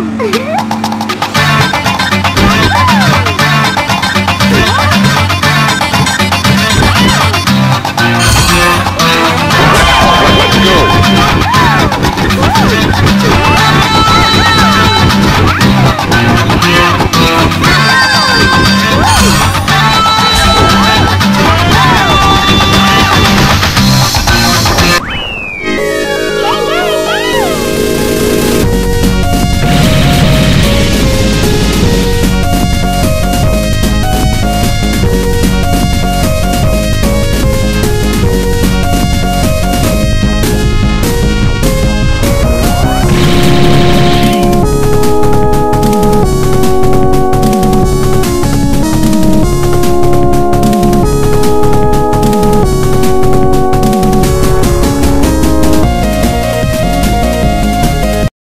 Oh!